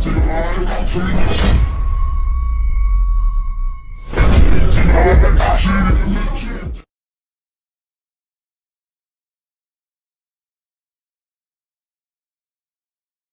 take my take